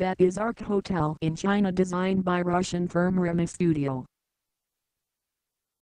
that is Ark Hotel in China designed by Russian firm Rema Studio.